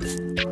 you